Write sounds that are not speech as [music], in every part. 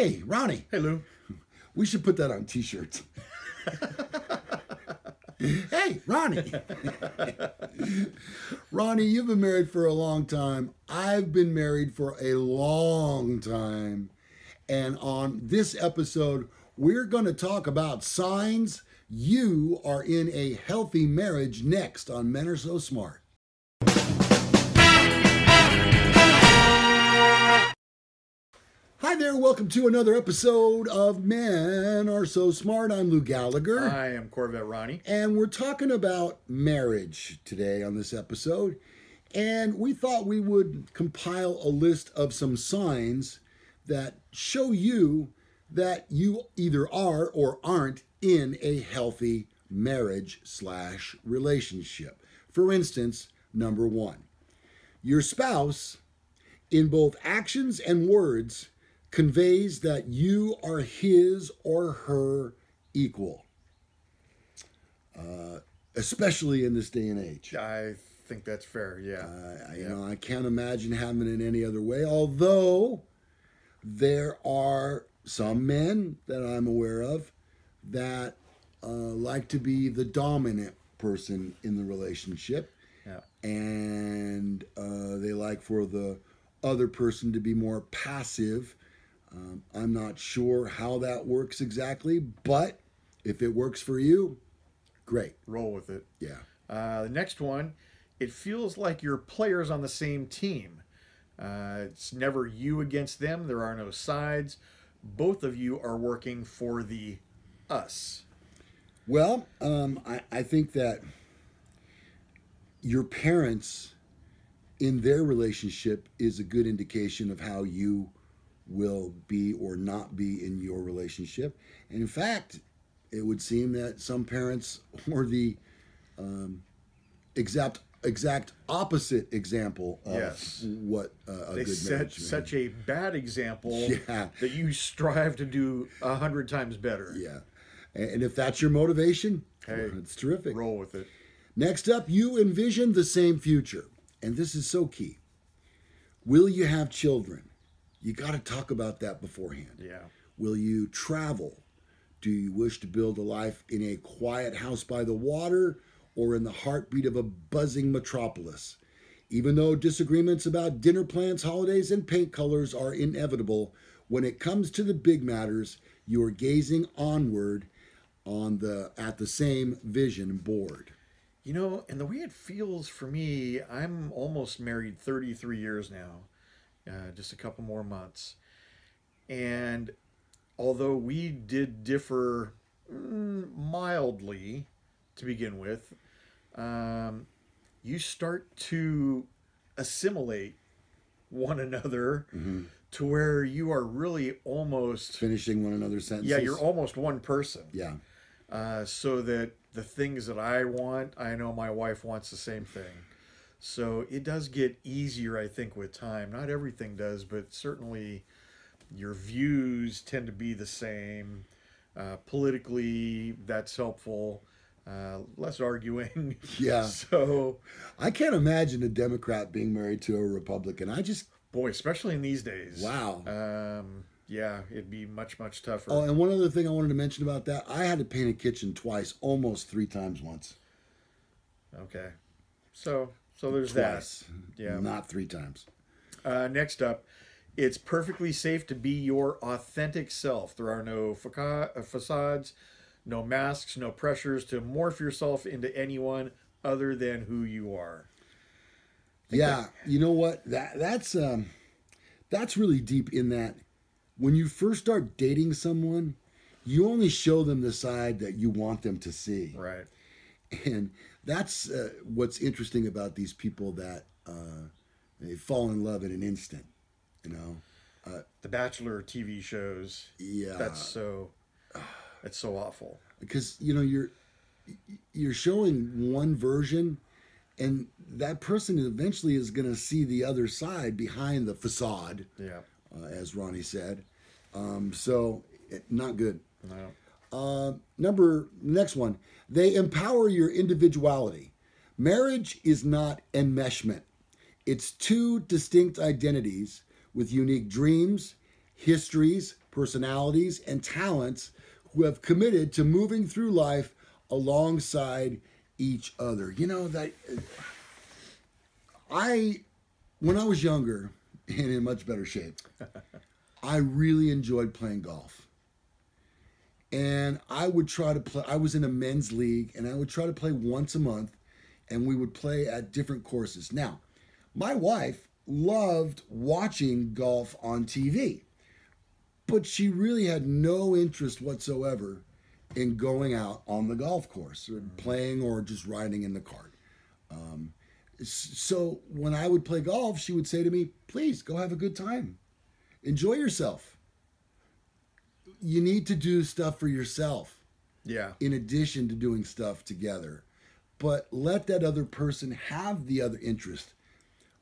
Hey, Ronnie, Hey, Lou. we should put that on t-shirts. [laughs] hey, Ronnie. [laughs] Ronnie, you've been married for a long time. I've been married for a long time. And on this episode, we're going to talk about signs you are in a healthy marriage next on Men Are So Smart. There, welcome to another episode of Men Are So Smart. I'm Lou Gallagher. I am Corvette Ronnie. And we're talking about marriage today on this episode. And we thought we would compile a list of some signs that show you that you either are or aren't in a healthy marriage slash relationship. For instance, number one, your spouse, in both actions and words, conveys that you are his or her equal, uh, especially in this day and age. I think that's fair. Yeah. Uh, you know, I can't imagine having it any other way. Although there are some men that I'm aware of that uh, like to be the dominant person in the relationship, yeah. and uh, they like for the other person to be more passive. Um, I'm not sure how that works exactly, but if it works for you, great. Roll with it. Yeah. Uh, the next one, it feels like you're players on the same team. Uh, it's never you against them. There are no sides. Both of you are working for the us. Well, um, I, I think that your parents in their relationship is a good indication of how you will be or not be in your relationship. And in fact, it would seem that some parents [laughs] are the um, exact exact opposite example of Yes. what uh, a They good set such a bad example [laughs] Yeah. that you strive to do a hundred times better. Yeah. And if that's your motivation, Hey, well, [laughs] it's terrific. Roll with it. Next up, you envision the same future. And this is so key. Will you have children? You got to talk about that beforehand. Yeah. Will you travel? Do you wish to build a life in a quiet house by the water or in the heartbeat of a buzzing metropolis? Even though disagreements about dinner plans, holidays, and paint colors are inevitable, when it comes to the big matters, you are gazing onward on the at the same vision board. You know, and the way it feels for me, I'm almost married 33 years now, uh, just a couple more months. And although we did differ mm, mildly to begin with, um, you start to assimilate one another to where you are really almost, Finishing one another's sentences. yeah, you're almost one person yeah. uh, so that the things that I want, I know my wife wants the same thing. So it does get easier, I think, with time. Not everything does, but certainly your views tend to be the same. Uh, politically, that's helpful. Uh, less arguing. [laughs] Yeah. so, I can't imagine a Democrat being married to a Republican. I just boy, especially in these days. wow. Um, yeah, it'd be much, much tougher. Oh, and one other thing I wanted to mention about that, I had to paint a kitchen twice, almost three times once. okay. So, so there's that. Yeah. Not three times. Uh, next up, it's perfectly safe to be your authentic self. There are no faca- uh, facades, no masks, no pressures to morph yourself into anyone other than who you are. Yeah, you know what? That that's um that's really deep in that when you first start dating someone, you only show them the side that you want them to see. Right. And that's uh, what's interesting about these people that uh, they fall in love in an instant, you know. The Bachelor TV shows. Yeah. That's so. It's so awful. because you know you're you're showing one version and that person eventually is going to see the other side behind the facade Yeah. uh, as ronnie said um, so it, not good No. Uh, number next one they empower your individuality marriage is not enmeshment it's two distinct identities with unique dreams histories personalities, and talents who have committed to moving through life alongside each other. You know that I when I was younger [laughs] and in much better shape, [laughs] I really enjoyed playing golf. And I would try to play I was in a men's league and I would try to play once a month and we would play at different courses. Now, my wife loved watching golf on TV, but she really had no interest whatsoever in going out on the golf course or playing or just riding in the cart. Um, so when I would play golf, she would say to me, please go have a good time. Enjoy yourself. You need to do stuff for yourself Yeah. in addition to doing stuff together. But let that other person have the other interest.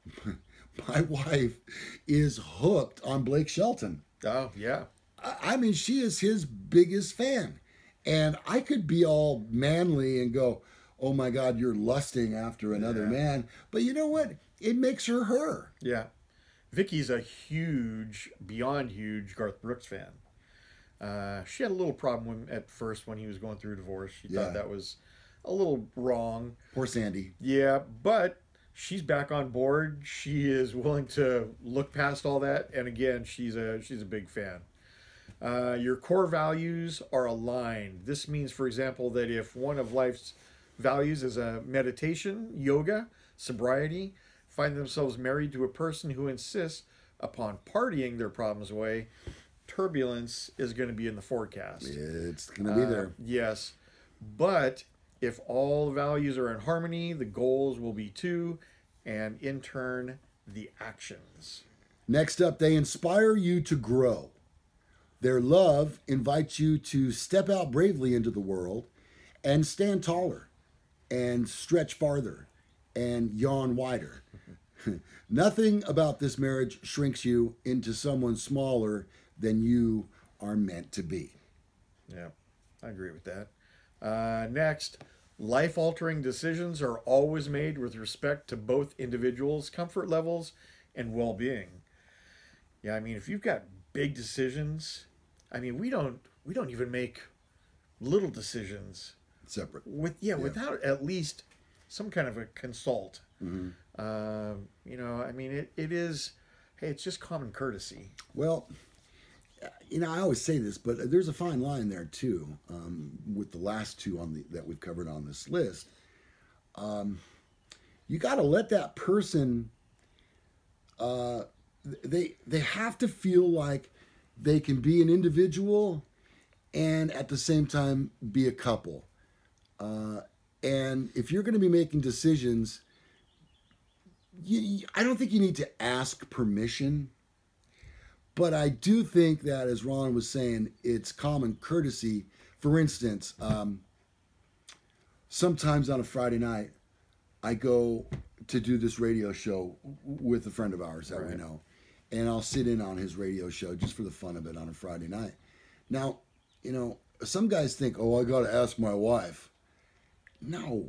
[laughs] My wife is hooked on Blake Shelton. Oh, yeah. I I mean, she is his biggest fan. And I could be all manly and go, oh my God, you're lusting after another Yeah. man. But you know what? It makes her her. Yeah. Vicky's a huge, beyond huge Garth Brooks fan. Uh, she had a little problem when, at first when he was going through divorce. She Yeah. thought that was a little wrong. Poor Sandy. Yeah, but she's back on board. She is willing to look past all that, and again, she's a she's a big fan. Uh, your core values are aligned. This means, for example, that if one of life's values is a meditation, yoga, sobriety, find themselves married to a person who insists upon partying their problems away, turbulence is going to be in the forecast. It's going to be Uh, there. Yes. But if all the values are in harmony, the goals will be too, and in turn, the actions. Next up, they inspire you to grow. Their love invites you to step out bravely into the world and stand taller and stretch farther and yawn wider. [laughs] Nothing about this marriage shrinks you into someone smaller than you are meant to be. Yeah, I agree with that. Uh, next, life altering decisions are always made with respect to both individuals' comfort levels and well being. Yeah, I mean, if you've got big decisions, I mean, we don't we don't even make little decisions Separate. with yeah, without at least some kind of a consult. Um, you know, I mean, it, it is. Hey, it's just common courtesy. Well, you know, I always say this, but there's a fine line there too. Um, with the last two on the that we've covered on this list, um, you got to let that person. Uh, they they have to feel like they can be an individual, and at the same time be a couple. Uh, and if you're going to be making decisions, you, I don't think you need to ask permission. But I do think that, as Ron was saying, it's common courtesy. For instance, um, sometimes on a Friday night, I go to do this radio show with a friend of ours that we know, and I'll sit in on his radio show just for the fun of it on a Friday night. Now, you know, some guys think, "Oh, I got to ask my wife." No.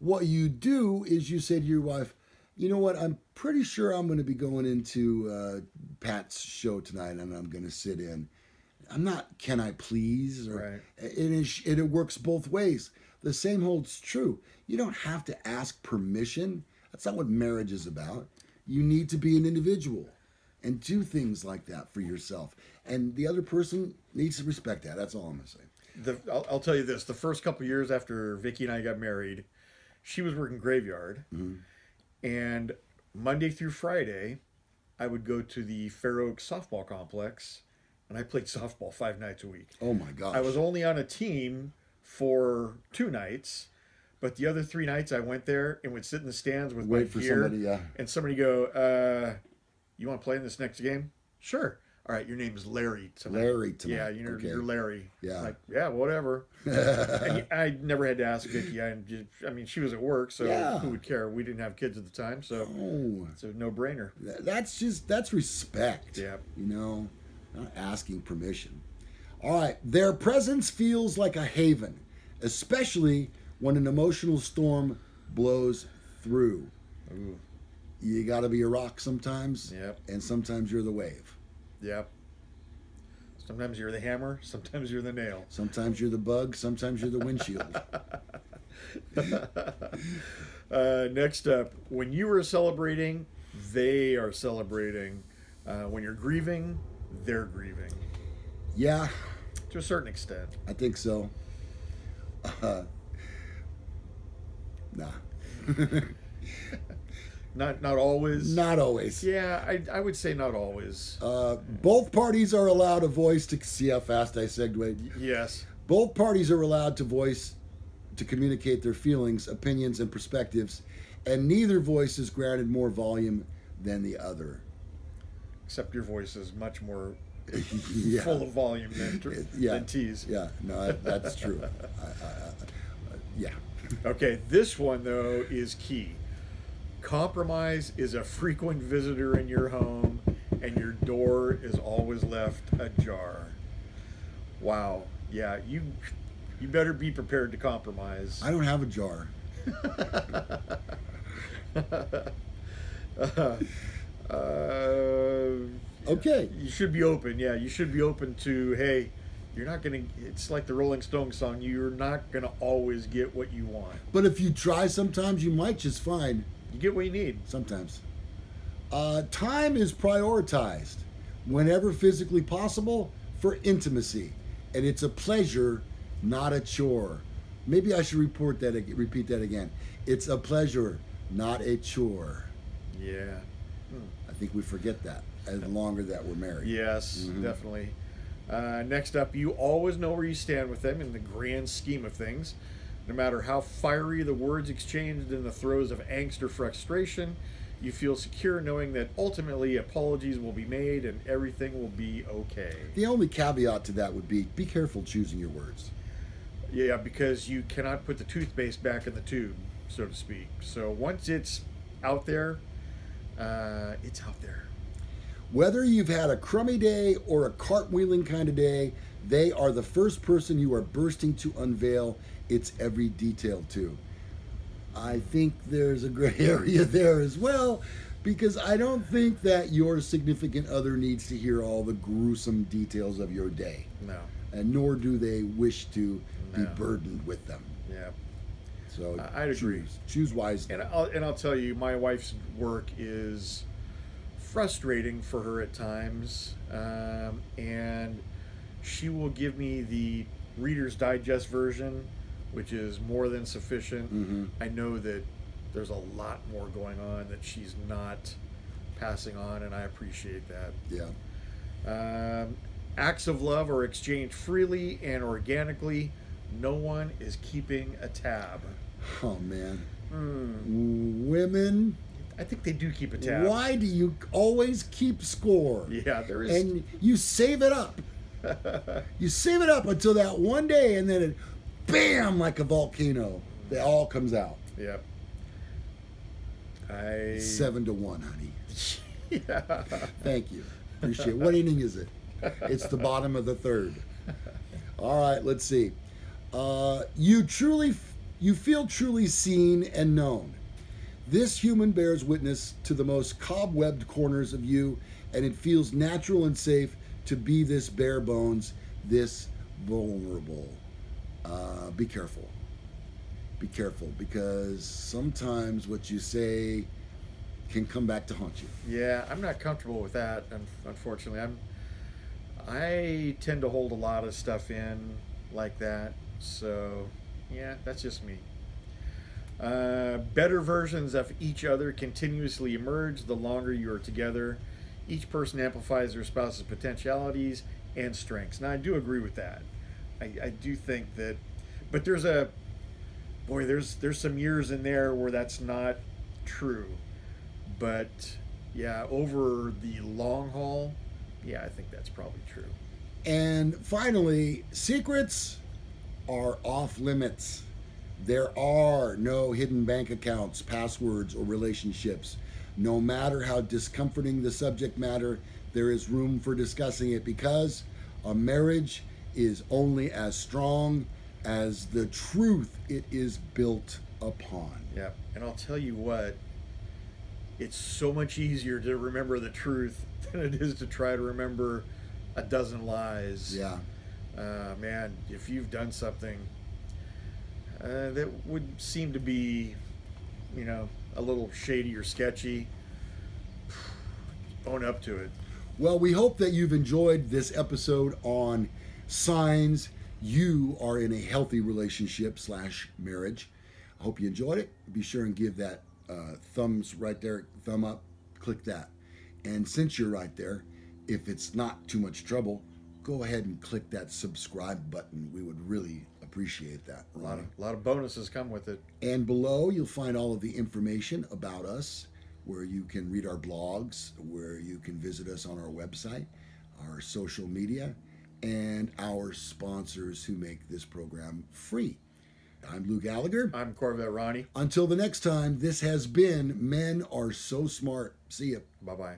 What you do is you say to your wife, you know what? I'm pretty sure I'm going to be going into uh, Pat's show tonight, and I'm going to sit in. I'm not. Can I please? Or, Right. It is. It, it works both ways. The same holds true. You don't have to ask permission. That's not what marriage is about. You need to be an individual and do things like that for yourself, and the other person needs to respect that. That's all I'm going to say. The, I'll, I'll tell you this: the first couple years after Vicky and I got married, she was working graveyard, and Monday through Friday, I would go to the Fair Oaks softball complex, and I played [laughs] softball five nights a week. Oh my gosh! I was only on a team for two nights, but the other three nights I went there and would sit in the stands with Wait my for gear, somebody, yeah. and somebody go, uh, "You want to play in this next game?" Sure. All right, your name is Larry tonight. Larry tonight, Yeah, you're, okay. you're Larry. Yeah. Like, yeah, whatever. and I never had to ask Vicky. I, I mean, she was at work, so Yeah. who would care? We didn't have kids at the time, so Oh, it's a no-brainer. that's just that's respect. Yeah. You know, not asking permission. All right, their presence feels like a haven, especially when an emotional storm blows through. Ooh. You got to be a rock sometimes, Yep. and sometimes you're the wave. Yep. Sometimes you're the hammer, [laughs] sometimes you're the nail. Sometimes you're the bug, sometimes you're the windshield. [laughs] uh, next up, when you are celebrating, they are celebrating. Uh, when you're grieving, they're grieving. Yeah, to a certain extent. I think so. Uh, [laughs] nah. Not not always. Not always. Yeah, I, I would say not always. Uh, both parties are allowed a voice to see how fast I segued. Yes. Both parties are allowed to voice to communicate their feelings, opinions, and perspectives, and neither voice is granted more volume than the other. Except your voice is much more [laughs] yeah. full of volume than, yeah. than tease. Yeah, no, that's true. [laughs] I, I, I, yeah. Okay, this one though is key. Compromise is a frequent visitor in your home, and your door is always left ajar. Wow. Yeah, you you better be prepared to compromise. I don't have a jar. [laughs] uh, uh, okay. You should be open. Yeah, you should be open to hey, you're not going to it's like the Rolling Stones song, you're not going to always get what you want. But if you try sometimes you might just find you get what you need. Sometimes. Uh, time is prioritized whenever physically possible for intimacy, and it's a pleasure, not a chore. Maybe I should report that repeat that again. It's a pleasure, not a chore. Yeah. I think we forget that the longer that we're married. Yes, mm-hmm. definitely. Uh, next up, you always know where you stand with them in the grand scheme of things. No matter how fiery the words exchanged in the throes of angst or frustration, you feel secure knowing that ultimately apologies will be made and everything will be okay. The only caveat to that would be be careful choosing your words. Yeah, because you cannot put the toothpaste back in the tube, so to speak. So once it's out there, uh, it's out there. Whether you've had a crummy day or a cartwheeling kind of day, they are the first person you are bursting to unveil its every detail too. I think there's a gray [laughs] area there as well because I don't think that your significant other needs to hear all the gruesome details of your day. No. And nor do they wish to no. be burdened with them. Yeah. So I agree. Choose, choose wisely. And I'll, and I'll tell you, my wife's work is frustrating for her at times. Um, and she will give me the Reader's Digest version which is more than sufficient. Mm-hmm. I know that there's a lot more going on that she's not passing on, and I appreciate that. Yeah. Um, acts of love are exchanged freely and organically. No one is keeping a tab. Oh man. Mm. Women. I think they do keep a tab. Why do you always keep score? Yeah, there is. And you save it up. [laughs] you save it up until that one day, and then it bam, like a volcano. It all comes out. Yep. I seven to one, honey. [laughs] yeah. Thank you. Appreciate it. What inning is it? It's the bottom of the third. All right, let's see. Uh, you truly, you feel truly seen and known. This human bears witness to the most cobwebbed corners of you, and it feels natural and safe to be this bare bones, this vulnerable uh, be careful. Be careful because sometimes what you say can come back to haunt you. Yeah, I'm not comfortable with that. Unfortunately, I'm. I tend to hold a lot of stuff in like that. So, yeah, that's just me. Uh, better versions of each other continuously emerge the longer you are together. Each person amplifies their spouse's potentialities and strengths. Now, I do agree with that. I, I do think that, but there's a boy. There's there's some years in there where that's not true, but yeah, over the long haul, yeah, I think that's probably true. And finally, secrets are off limits. There are no hidden bank accounts, passwords, or relationships. No matter how discomforting the subject matter, there is room for discussing it because a marriage is only as strong as the truth it is built upon. Yeah, and I'll tell you what, it's so much easier to remember the truth [laughs] than it is to try to remember a dozen lies. Yeah. Uh, man, if you've done something uh, that would seem to be, you know, a little shady or sketchy, [sighs] own up to it. Well, we hope that you've enjoyed this episode on signs you are in a healthy relationship slash marriage. I hope you enjoyed it. Be sure and give that uh, thumbs right there, thumb up, click that. And since you're right there, if it's not too much trouble, go ahead and click that subscribe button. We would really appreciate that. A lot of, lot of bonuses come with it. And below, you'll find all of the information about us, where you can read our blogs, where you can visit us on our website, our social media, and our sponsors who make this program free. I'm Lou Gallagher. I'm Corvette Ronnie. Until the next time, this has been Men Are So Smart. See ya. Bye bye.